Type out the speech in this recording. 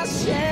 my share.